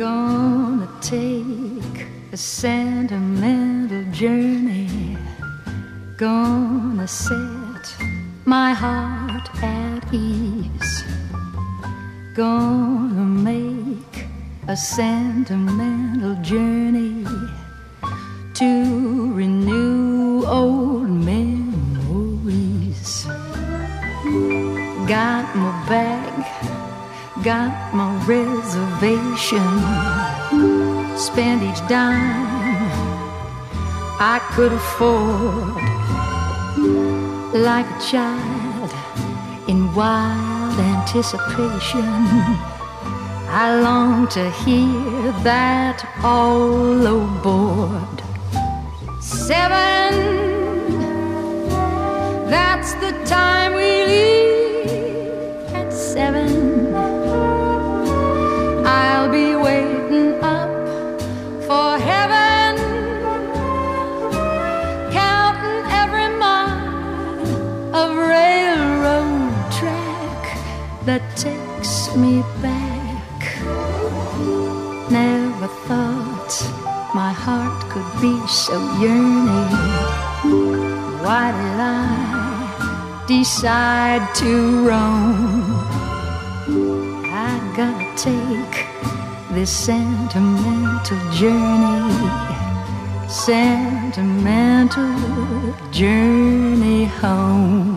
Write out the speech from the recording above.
Gonna take a sentimental journey. Gonna set my heart at ease. Gonna make a sentimental journey to renew old memories. Got my bag, got my reservation. Spend each dime I could afford, like a child in wild anticipation. I long to hear that all aboard. Seven, that takes me back. Never thought my heart could be so yearning. Why did I decide to roam? I gotta take this sentimental journey, sentimental journey home.